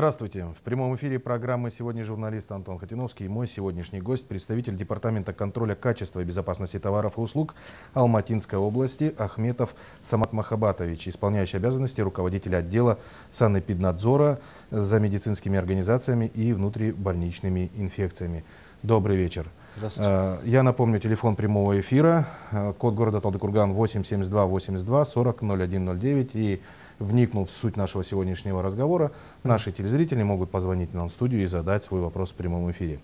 Здравствуйте. В прямом эфире программы сегодня журналист Антон Хатиновский и мой сегодняшний гость, представитель Департамента контроля качества и безопасности товаров и услуг Алматинской области Ахметов Самат Махабатович, исполняющий обязанности руководителя отдела санэпиднадзора за медицинскими организациями и внутрибольничными инфекциями. Добрый вечер. Здравствуйте. Э, Я напомню, телефон прямого эфира, э, код города Талдыкурган 872 82 40 0109 и вникнув в суть нашего сегодняшнего разговора, наши телезрители могут позвонить нам в студию и задать свой вопрос в прямом эфире.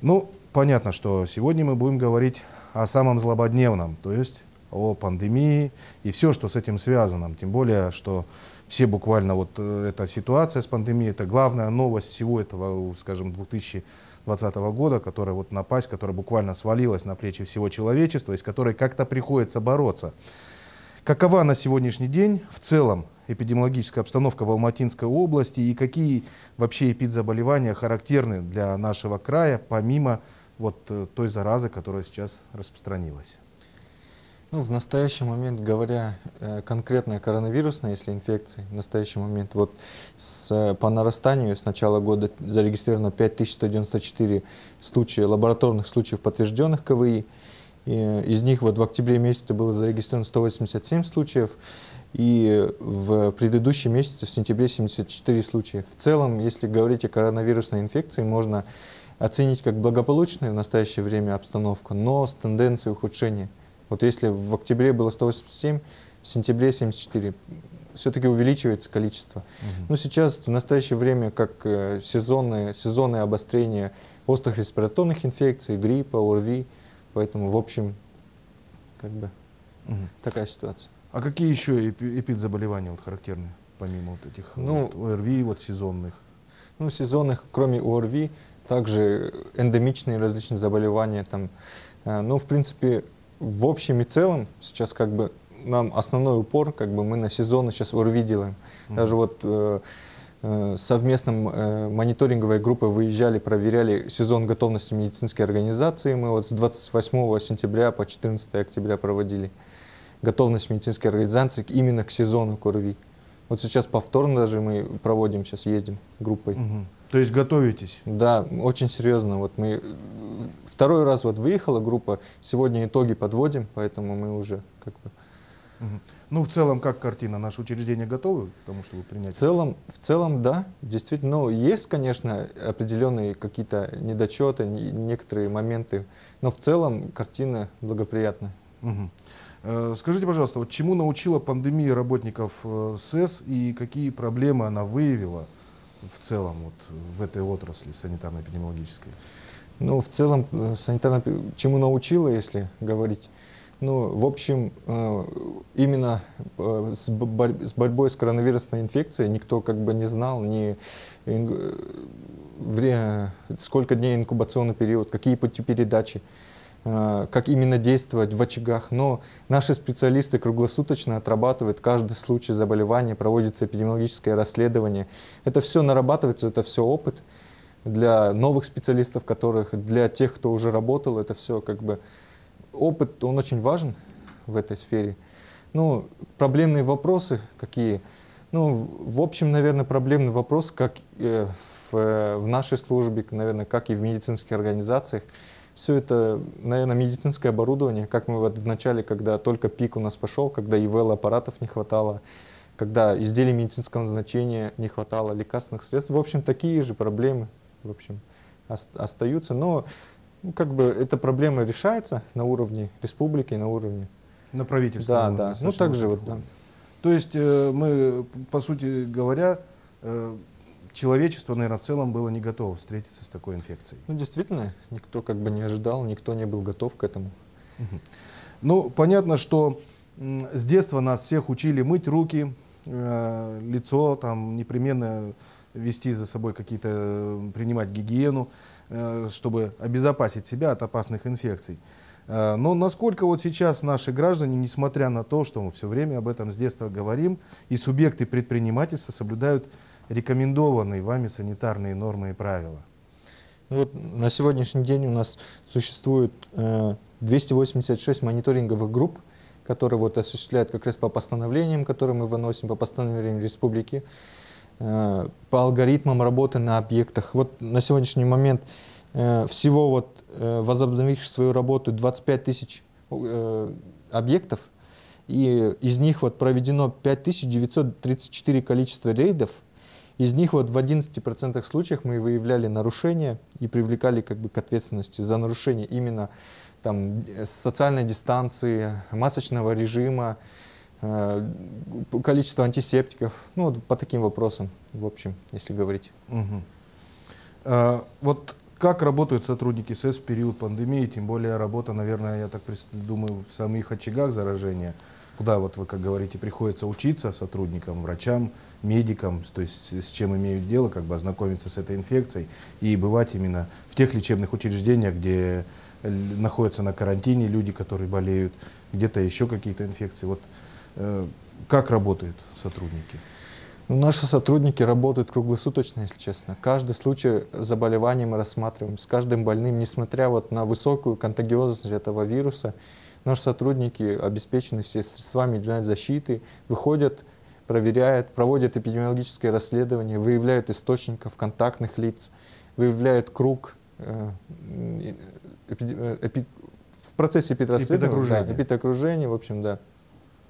Ну, понятно, что сегодня мы будем говорить о самом злободневном, то есть о пандемии и все, что с этим связано. Тем более, что все буквально вот э, эта ситуация с пандемией, это главная новость всего этого, скажем, 2020 года, которая вот напасть, которая буквально свалилась на плечи всего человечества, и с которой как-то приходится бороться. Какова на сегодняшний день в целом эпидемиологическая обстановка в Алматинской области и какие вообще эпидзаболевания характерны для нашего края, помимо вот э, той заразы, которая сейчас распространилась? Ну, в настоящий момент, говоря э, конкретно о коронавирусной, если инфекции, в настоящий момент вот с, э, по нарастанию с начала года зарегистрировано 5194 случая, лабораторных случаев подтвержденных КВИ. Из них вот в октябре месяце было зарегистрировано 187 случаев, и в предыдущем месяце, в сентябре, 74 случая. В целом, если говорить о коронавирусной инфекции, можно оценить как благополучную в настоящее время обстановку, но с тенденцией ухудшения. Вот если в октябре было 187, в сентябре 74, все-таки увеличивается количество. Мгм. Ну, сейчас в настоящее время как э, сезонное, сезонное обострение острых респираторных инфекций, гриппа, ОРВИ, поэтому, в общем, как бы Мгм. такая ситуация. А какие еще эпи- эпидзаболевания вот характерны, помимо вот этих Ну, вот ОРВИ, вот сезонных? Ну, сезонных, кроме ОРВИ, также эндемичные различные заболевания. Там, Э, ну, в принципе, в общем и целом, сейчас как бы нам основной упор, как бы мы на сезоны сейчас ОРВИ делаем. Мгм. Даже вот э, совместном э, мониторинговой группой выезжали, проверяли сезон готовности медицинской организации. Мы вот с 28 сентября по 14 октября проводили готовность медицинской организации именно к сезону к ОРВИ. Вот сейчас повторно даже мы проводим, сейчас ездим группой. Мгм. То есть готовитесь? Да, очень серьезно. Вот мы э, второй раз вот выехала группа, сегодня итоги подводим, поэтому мы уже как бы Ну, в целом, как картина? Наши учреждения готовы к тому, чтобы в принять? целом, в целом, да, действительно. Ну, есть, конечно, определенные какие-то недочеты, не- некоторые моменты, но в целом картина благоприятная. Мгм. Э, Скажите, пожалуйста, вот чему научила пандемия работников э, СЭС и какие проблемы она выявила в целом вот в этой отрасли санитарно-эпидемиологической? Ну, в целом, э, санитарно, чему научила, если говорить? Ну, в общем, э, именно э, с, бо- борь- с борьбой с коронавирусной инфекцией никто как бы не знал ни э, сколько дней инкубационный период, какие пути передачи, как именно действовать в очагах. Но наши специалисты круглосуточно отрабатывают каждый случай заболевания, проводится эпидемиологическое расследование. Это все нарабатывается, это все опыт для новых специалистов, которых, для тех, кто уже работал, это все как бы опыт, он очень важен в этой сфере. Ну, проблемные вопросы какие? Ну, в общем, наверное, проблемный вопрос, как э, в, в нашей службе, наверное, как и в медицинских организациях. Все это, наверное, медицинское оборудование, как мы вот в начале, когда только пик у нас пошел, когда ИВЛ аппаратов не хватало, когда изделий медицинского назначения не хватало, лекарственных средств. В общем, такие же проблемы в общем, ос- остаются. Но ну, как бы эта проблема решается на уровне республики, на уровне. На правительстве? Да, да. Ну, также вот, да. То есть э, мы, по сути говоря, э, человечество, наверное, в целом было не готово встретиться с такой инфекцией. Ну, действительно, никто как бы не ожидал, никто не был готов к этому. Ну, понятно, что м, с детства нас всех учили мыть руки, э, лицо, там, непременно вести за собой какие-то, э, принимать гигиену, э, чтобы обезопасить себя от опасных инфекций. Э, но насколько вот сейчас наши граждане, несмотря на то, что мы все время об этом с детства говорим, и субъекты предпринимательства соблюдают рекомендованные вами санитарные нормы и правила? Ну Вот на сегодняшний день у нас существует э, 286 мониторинговых групп, которые вот осуществляют как раз по постановлениям, которые мы выносим, по постановлениям республики. Э, по алгоритмам работы на объектах. Вот на сегодняшний момент э, всего вот возобновивших свою работу 25 тысяч объектов, и из них вот проведено 5934 количества рейдов, из них вот в 11% случаев мы выявляли нарушения и привлекали как бы к ответственности за нарушение именно там, социальной дистанции, масочного режима, э, количество антисептиков, ну вот по таким вопросам, в общем, если говорить. Угу. А, вот как работают сотрудники СЭС в период пандемии, тем более работа, наверное, я так думаю, в самих очагах заражения, куда вот вы, как говорите, приходится учиться сотрудникам, врачам, медикам, то есть с чем имеют дело, как бы ознакомиться с этой инфекцией и бывать именно в тех лечебных учреждениях, где находятся на карантине люди, которые болеют, где-то еще какие-то инфекции. Вот э, как работают сотрудники? Ну, наши сотрудники работают круглосуточно, если честно. Каждый случай заболевания мы рассматриваем. С каждым больным, несмотря вот на высокую контагиозность этого вируса, наши сотрудники обеспечены все средствами индивидуальной защиты, выходят, проверяют, проводят эпидемиологическое расследование, выявляют источников контактных лиц, выявляют круг э, Э, эпи, в процессе эпидрасследования, да, эпидокружения, в общем, да.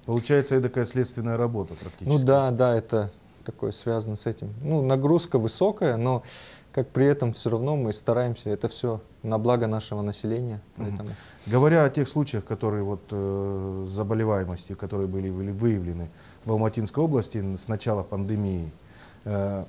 Получается, это такая следственная работа практически. Ну да, да, это такое связано с этим. Ну, нагрузка высокая, но как при этом все равно мы стараемся, это все на благо нашего населения. Поэтому. Говоря о тех случаях, которые вот э, заболеваемости, которые были, были выявлены в Алматинской области с начала пандемии, э,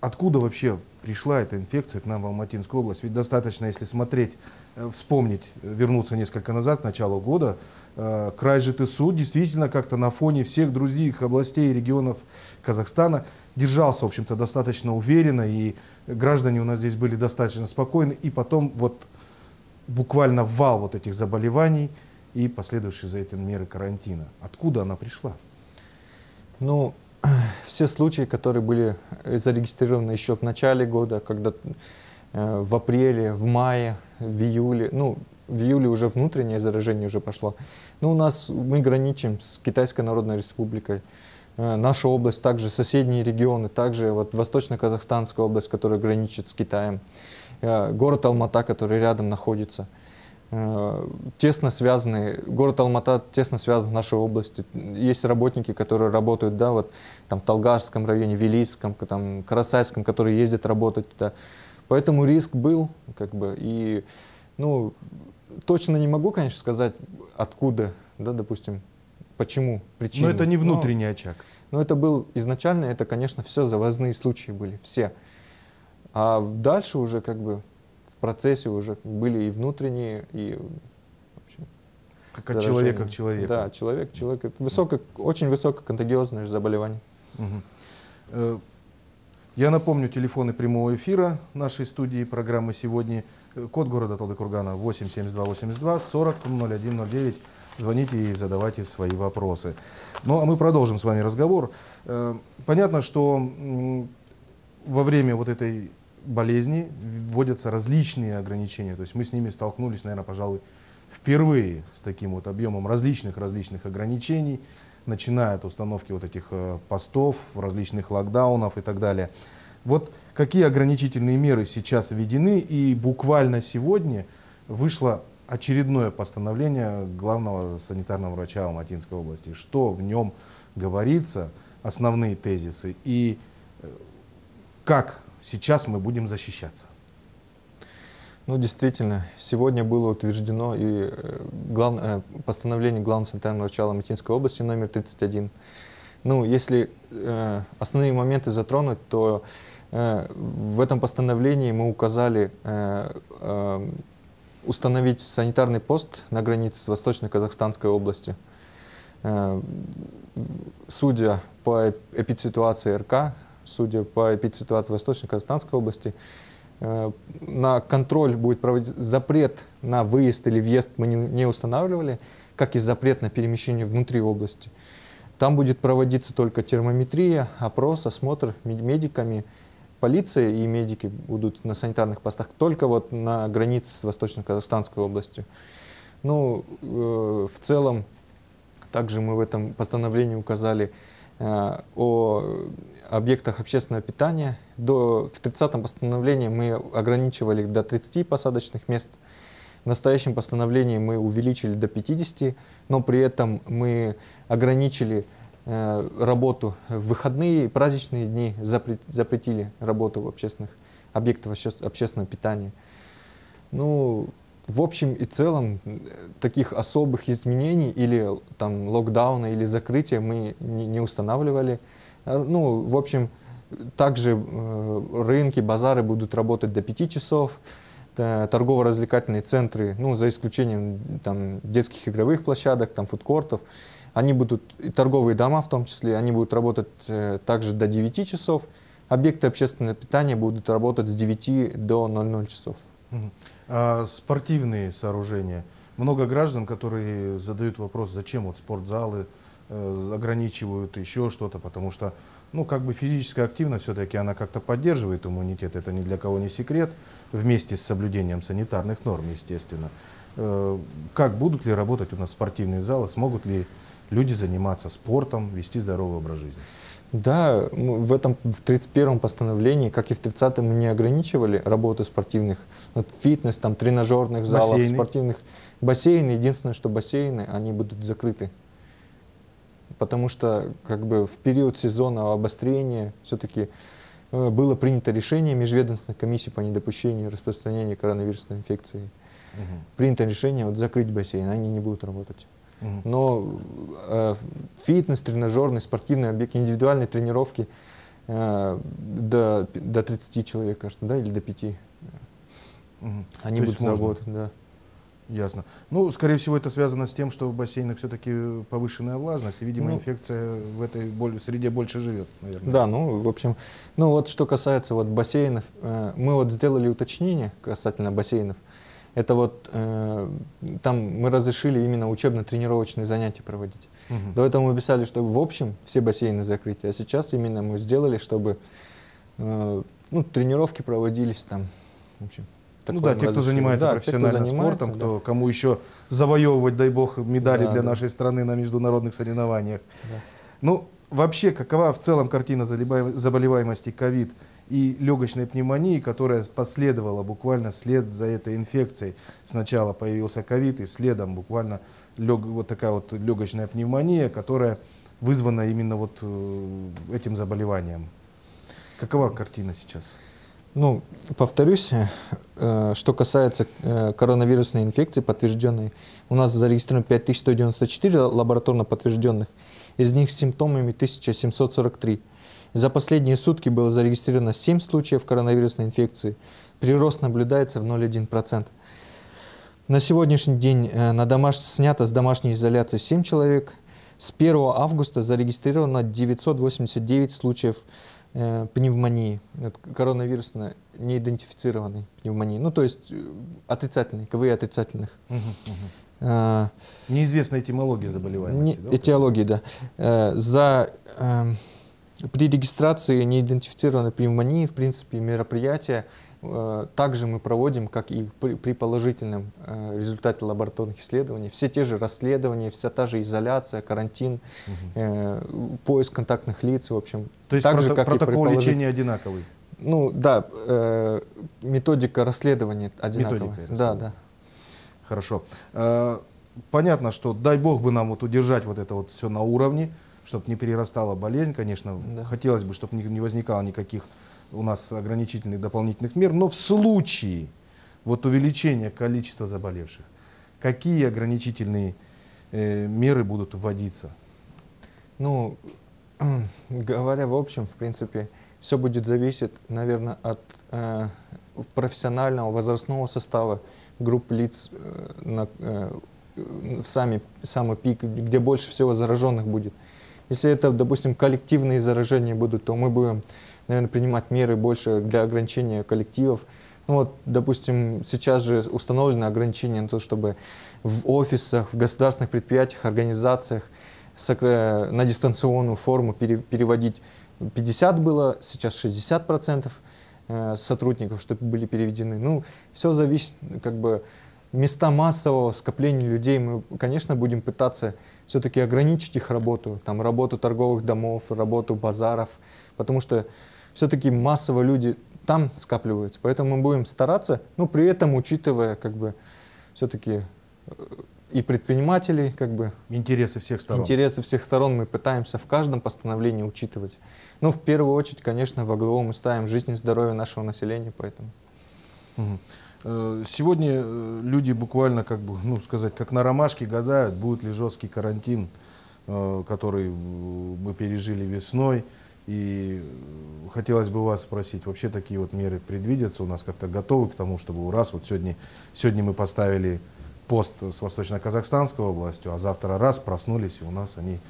откуда вообще пришла эта инфекция к нам в Алматинскую область? Ведь достаточно, если смотреть, э, вспомнить, вернуться несколько назад, к началу года, э, край ЖТСУ действительно как-то на фоне всех других областей и регионов Казахстана держался, в общем-то, достаточно уверенно, и граждане у нас здесь были достаточно спокойны, и потом вот буквально вал вот этих заболеваний и последующие за этим меры карантина. Откуда она пришла? Ну, все случаи, которые были э, зарегистрированы еще в начале года, когда э, в апреле, в мае, в июле, ну, в июле уже внутреннее заражение уже пошло. Ну, у нас, мы граничим с Китайской Народной Республикой. Э, наша область, также соседние регионы, также вот Восточно-Казахстанская область, которая граничит с Китаем. Город Алмата, который рядом находится. Э, тесно связаны, город Алмата тесно связан с нашей областью. Есть работники, которые работают, да, вот там в Талгарском районе, Вилийском, там, Карасайском, которые ездят работать туда. Поэтому риск был, как бы, и, ну, точно не могу, конечно, сказать, откуда, да, допустим, почему, причина. Но это не внутренний но, очаг. Но это был изначально, это, конечно, все завозные случаи были, все. А дальше уже, как бы, процессе уже были и внутренние, и как от человека к человеку. Да, человек к человеку. Это высоко, очень высококонтагиозное заболевание. Угу. Я напомню, телефоны прямого эфира нашей студии программы сегодня. Э, код города Талдыкургана 87282 40 0109. Звоните и задавайте свои вопросы. Ну, а мы продолжим с вами разговор. Э, понятно, что во время вот этой болезни вводятся различные ограничения. То есть мы с ними столкнулись, наверное, пожалуй, впервые с таким вот объемом различных-различных ограничений, начиная от установки вот этих э, постов, различных локдаунов и так далее. Вот какие ограничительные меры сейчас введены, и буквально сегодня вышло очередное постановление главного санитарного врача Алматинской области. Что в нем говорится, основные тезисы, и э, как сейчас мы будем защищаться. Ну, действительно, сегодня было утверждено и э, глав... Э, постановление Главного врача Алматинской области номер 31. Ну, если э, основные моменты затронуть, то э, в этом постановлении мы указали э, э, установить санитарный пост на границе с Восточно-Казахстанской областью. Э, судя по эпидситуации РК, судя по эпидситуации в Восточно-Казахстанской области. Э, на контроль будет проводить запрет на выезд или въезд мы не, устанавливали, как и запрет на перемещение внутри области. Там будет проводиться только термометрия, опрос, осмотр медиками. Полиция и медики будут на санитарных постах только вот на границе с Восточно-Казахстанской областью. Ну, э, в целом, также мы в этом постановлении указали о объектах общественного питания. До, в 30-м постановлении мы ограничивали до 30 посадочных мест. В настоящем постановлении мы увеличили до 50, но при этом мы ограничили э, работу в выходные и праздничные дни, запретили работу в общественных объектах общественного питания. Ну, в общем и целом таких особых изменений или там локдауна или закрытия мы не, устанавливали. Э, ну, в общем, также э, рынки, базары будут работать до 5 часов, торгово-развлекательные центры, ну, за исключением там, детских игровых площадок, там, фудкортов, они будут, и торговые дома в том числе, они будут работать э, также до 9 часов. Объекты общественного питания будут работать с 9 до 00 часов. А спортивные сооружения. Много граждан, которые задают вопрос, зачем вот спортзалы э, ограничивают еще что-то, потому что, ну, как бы физическая активность все-таки она как-то поддерживает иммунитет, это ни для кого не секрет, вместе с соблюдением санитарных норм, естественно. Э, как будут ли работать у нас спортивные залы, смогут ли люди заниматься спортом, вести здоровый образ жизни? Да, в этом в 31-м постановлении, как и в 30-м, мы не ограничивали работу спортивных, вот фитнес, там, тренажерных залов, бассейны. спортивных. Бассейны, единственное, что бассейны, они будут закрыты. Потому что как бы в период сезона обострения все-таки э, было принято решение межведомственной комиссии по недопущению распространения коронавирусной инфекции. Угу. Принято решение вот, закрыть бассейн, они не будут работать. Но э, фитнес, тренажерный, спортивный объект, индивидуальные тренировки э, до, до 30 человек, кажется, да, или до 5. Угу. Они То будут работать, да. Ясно. Ну, скорее всего, это связано с тем, что в бассейнах все-таки повышенная влажность, и, видимо, ну, инфекция в этой среде больше живет, наверное. Да, ну, в общем, ну вот что касается вот бассейнов, э, мы вот сделали уточнение касательно бассейнов. Это вот э, там мы разрешили именно учебно-тренировочные занятия проводить. Угу. До этого мы писали, что в общем все бассейны закрыты, а сейчас именно мы сделали, чтобы э, ну, тренировки проводились там. В общем, ну да, те, кто занимается да, профессиональным те, кто занимается, спортом, да. кто, кому еще завоевывать, дай бог, медали да, для да. нашей страны на международных соревнованиях. Да. Ну, вообще, какова в целом картина заболеваемости ковид? И легочной пневмонии, которая последовала буквально вслед за этой инфекцией. Сначала появился ковид, и следом буквально лег, вот такая вот легочная пневмония, которая вызвана именно вот э, этим заболеванием. Какова картина сейчас? Ну, повторюсь, э, что касается э, коронавирусной инфекции подтвержденной, у нас зарегистрировано 5194 лабораторно подтвержденных, из них с симптомами 1743. За последние сутки было зарегистрировано 7 случаев коронавирусной инфекции. Прирост наблюдается в 0,1%. На сегодняшний день э, на домаш... снято с домашней изоляции 7 человек. С 1 августа зарегистрировано 989 случаев э, пневмонии, коронавирусно неидентифицированной пневмонии. Ну, то есть э, отрицательной, КВИ отрицательных. Угу, угу. А, Неизвестна этимология заболевания. Не, да? Этиология, да. Э, за э, при регистрации неидентифицированной пневмонии, в принципе, мероприятия э, также мы проводим, как и при, при положительном э, результате лабораторных исследований. Все те же расследования, вся та же изоляция, карантин, угу. э, поиск контактных лиц, в общем. То есть так прото- же, как протокол и лечения одинаковый? Ну да, э, методика расследования одинаковая. Методика да, да. Хорошо. Э, понятно, что дай бог бы нам вот удержать вот это вот все на уровне, чтобы не перерастала болезнь, конечно. Да. Хотелось бы, чтобы не возникало никаких у нас ограничительных дополнительных мер. Но в случае вот увеличения количества заболевших, какие ограничительные э, меры будут вводиться? Ну, говоря в общем, в принципе, все будет зависеть, наверное, от э, профессионального возрастного состава групп лиц э, на, э, в сами, самый пик, где больше всего зараженных будет. Если это, допустим, коллективные заражения будут, то мы будем, наверное, принимать меры больше для ограничения коллективов. Ну вот, допустим, сейчас же установлены ограничения на то, чтобы в офисах, в государственных предприятиях, организациях на дистанционную форму переводить 50 было, сейчас 60 процентов э, сотрудников, чтобы были переведены. Ну, все зависит как бы места массового скопления людей мы, конечно, будем пытаться все-таки ограничить их работу, там, работу торговых домов, работу базаров, потому что все-таки массово люди там скапливаются. Поэтому мы будем стараться, но при этом учитывая как бы все-таки э, и предпринимателей, как бы интересы всех сторон. Интересы всех сторон мы пытаемся в каждом постановлении учитывать. Но в первую очередь, конечно, во главу мы ставим жизнь и здоровье нашего населения, поэтому. Угу. Сегодня э, люди буквально, как бы, ну сказать, как на ромашке гадают, будет ли жесткий карантин, который мы пережили весной. И хотелось бы вас спросить, вообще такие вот меры предвидятся у нас как-то готовы к тому, чтобы раз вот сегодня, сегодня мы поставили пост с восточно-казахстанской областью, а завтра раз проснулись, и у нас они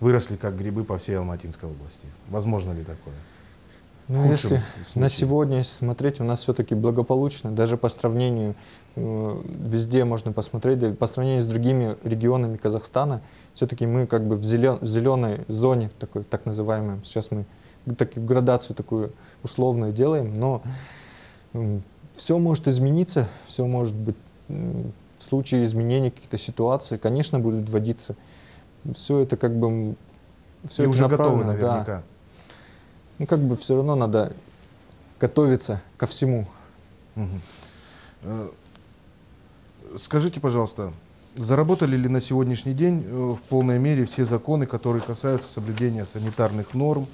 выросли как грибы по всей Алматинской области. Возможно ли такое? Ну, если случае. на сегодня смотреть, у нас все-таки благополучно, даже по сравнению, э, везде можно посмотреть, по сравнению с другими регионами Казахстана, все-таки мы как бы в, зелен, в зеленой зоне, в такой, так называемой, сейчас мы так, градацию такую условную делаем, но все может измениться, все может быть, в случае изменения каких-то ситуаций, конечно, будет вводиться. Все это как бы... Все И уже готовы наверняка. Да ну, как бы все равно надо готовиться ко всему. Угу. Скажите, пожалуйста, заработали ли на сегодняшний день э, в полной мере все законы, которые касаются соблюдения санитарных норм,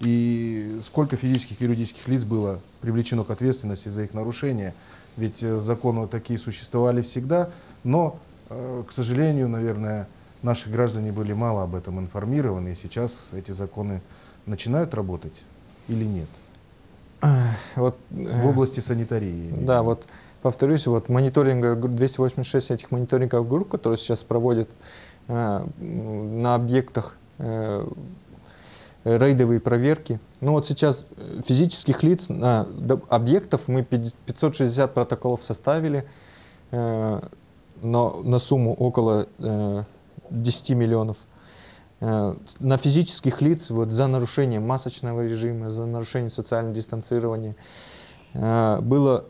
и сколько физических и юридических лиц было привлечено к ответственности за их нарушение? Ведь э, законы такие существовали всегда, но, к сожалению, наверное, наши граждане были мало об этом информированы, и сейчас эти законы начинают работать или нет? Вот, в области санитарии. Да, вот повторюсь, вот мониторинга 286 этих мониторинговых групп, которые сейчас проводят э, на объектах э, рейдовые проверки. Ну вот сейчас физических лиц, э, объектов мы 560 протоколов составили э, на, на сумму около э, 10 миллионов. Э, на физических лиц вот, за нарушение масочного режима, за нарушение социального дистанцирования э, было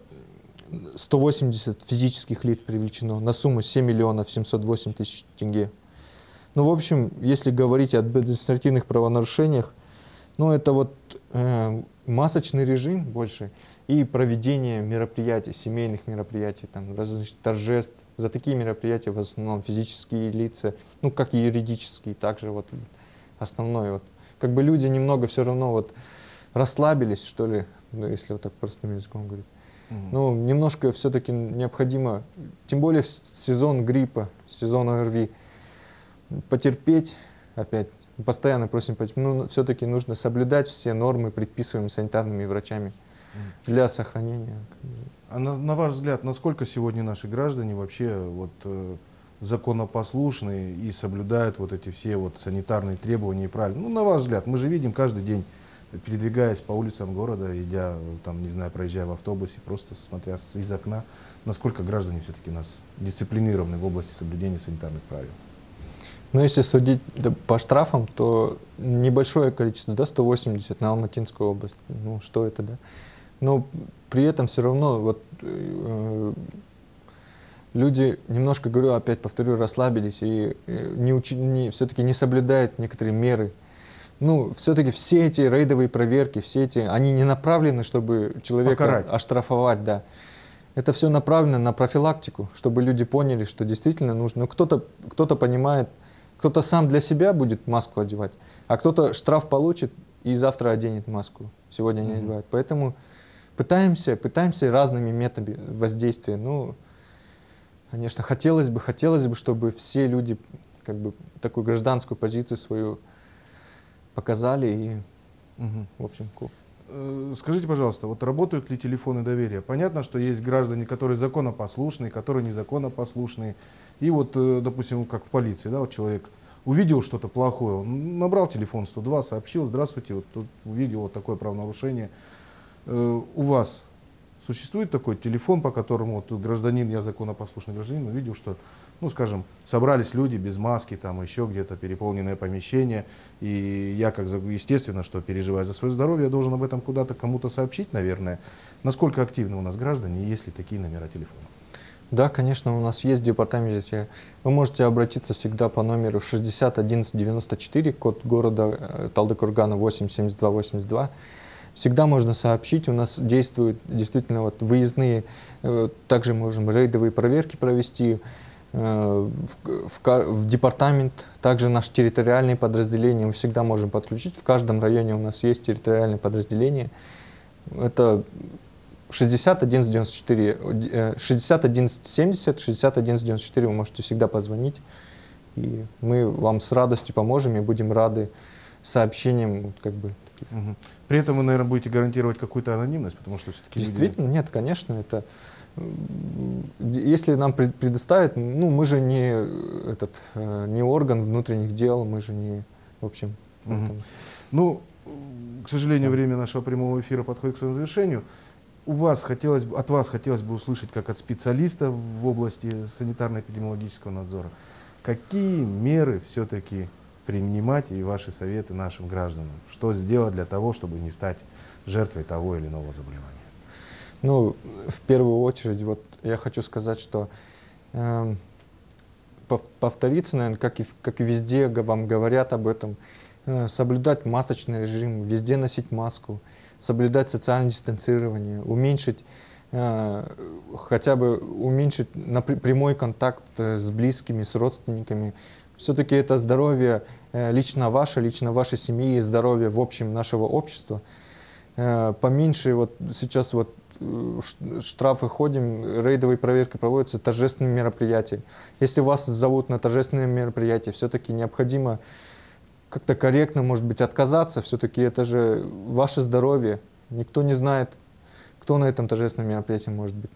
180 физических лиц привлечено на сумму 7 миллионов 708 тысяч тенге. Ну, в общем, если говорить об административных правонарушениях, ну, это вот масочный режим больше и проведение мероприятий, семейных мероприятий, там, различных торжеств. За такие мероприятия в основном физические лица, ну, как и юридические, также вот основное. Вот. Как бы люди немного все равно вот расслабились, что ли, ну, если вот так простым языком говорить. Mm -hmm. Ну, немножко все-таки необходимо, тем более в сезон гриппа, сезон ОРВИ, потерпеть опять постоянно просим, ну, все-таки нужно соблюдать все нормы, предписываемые санитарными врачами для сохранения. А на, на ваш взгляд, насколько сегодня наши граждане вообще вот, э, законопослушны и соблюдают вот эти все вот санитарные требования и правильно? Ну, на ваш взгляд, мы же видим каждый день, передвигаясь по улицам города, идя, там, не знаю, проезжая в автобусе, просто смотря из окна, насколько граждане все-таки нас дисциплинированы в области соблюдения санитарных правил? Но если судить по штрафам, то небольшое количество, да, 180 на Алматинскую область. Ну, что это, да? Но при этом все равно вот, э, люди немножко, говорю, опять повторю, расслабились и э, не учи, не, все-таки не соблюдают некоторые меры. Ну, все-таки все эти рейдовые проверки, все эти, они не направлены, чтобы человека Покарать. оштрафовать, да. Это все направлено на профилактику, чтобы люди поняли, что действительно нужно. Ну, кто-то кто, -то, понимает, кто-то сам для себя будет маску одевать, а кто-то штраф получит и завтра оденет маску. Сегодня не одевает. Поэтому пытаемся, пытаемся разными методами воздействия. Ну, конечно, хотелось бы, хотелось бы, чтобы все люди как бы такую гражданскую позицию свою показали и, угу. в общем, cool. Э, скажите, пожалуйста, вот работают ли телефоны доверия? Понятно, что есть граждане, которые законопослушные, которые незаконопослушные. И вот, э, допустим, как в полиции, да, вот человек увидел что-то плохое, он набрал телефон 102, сообщил, здравствуйте, вот тут увидел вот такое правонарушение. Э, у вас существует такой телефон, по которому вот гражданин, я законопослушный гражданин, увидел, что, ну, скажем, собрались люди без маски, там еще где-то переполненное помещение, и я, как естественно, что переживая за свое здоровье, я должен об этом куда-то кому-то сообщить, наверное. Насколько активны у нас граждане, есть ли такие номера телефонов? Да, конечно, у нас есть департамент. Вы можете обратиться всегда по номеру 601194, код города э, Талдыкургана 87282. Всегда можно сообщить, у нас действуют действительно вот выездные, э, также можем рейдовые проверки провести, э, в, в, в департамент, также наши территориальные подразделения мы всегда можем подключить. В каждом районе у нас есть территориальные подразделения. Это 60 1194, 60 1170, 60 1194 вы можете всегда позвонить. И мы вам с радостью поможем и будем рады сообщениям как бы таких. При этом вы, наверное, будете гарантировать какую-то анонимность, потому что все-таки... Действительно, люди... нет, конечно, это... Если нам предоставят, ну, мы же не, этот, э, не орган внутренних дел, мы же не, в общем... Угу. Ну, к сожалению, да. время нашего прямого эфира подходит к своему завершению у вас хотелось, от вас хотелось бы услышать, как от специалиста в области санитарно-эпидемиологического надзора, какие меры все-таки принимать и ваши советы нашим гражданам? Что сделать для того, чтобы не стать жертвой того или иного заболевания? Ну, в первую очередь, вот я хочу сказать, что э, повториться, наверное, как и, как и везде вам говорят об этом, э, соблюдать масочный режим, везде носить маску, соблюдать социальное дистанцирование, уменьшить э, хотя бы уменьшить прямой контакт э, с близкими, с родственниками. Все-таки это здоровье э, лично ваше, лично вашей семьи и здоровье в общем нашего общества. Поменьше вот сейчас вот штрафы ходим, рейдовые проверки проводятся, торжественные мероприятия. Если вас зовут на торжественные мероприятия, все-таки необходимо как-то корректно, может быть, отказаться. Все-таки это же ваше здоровье. Никто не знает, кто на этом торжественном мероприятии может быть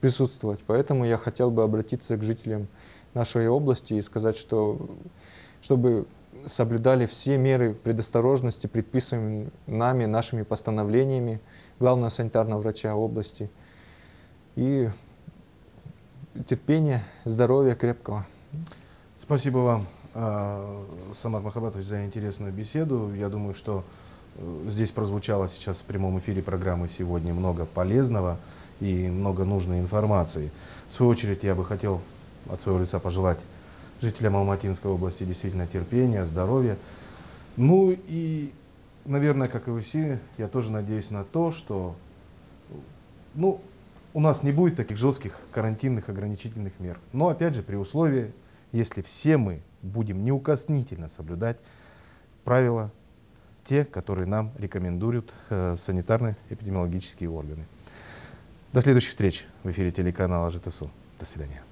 присутствовать. Поэтому я хотел бы обратиться к жителям нашей области и сказать, что чтобы соблюдали все меры предосторожности, предписываемые нами, нашими постановлениями главного санитарного врача области. И терпения, здоровья крепкого. Спасибо вам. А, Самат Махабатович, за интересную беседу. Я думаю, что э, здесь прозвучало сейчас в прямом эфире программы сегодня много полезного и много нужной информации. В свою очередь, я бы хотел от своего лица пожелать жителям Алматинской области действительно терпения, здоровья. Ну и, наверное, как и вы все, я тоже надеюсь на то, что ну, у нас не будет таких жестких карантинных ограничительных мер. Но опять же, при условии, если все мы будем неукоснительно соблюдать правила, те, которые нам рекомендуют э, санитарно-эпидемиологические органы. До следующих встреч в эфире телеканала ЖТСУ. До свидания.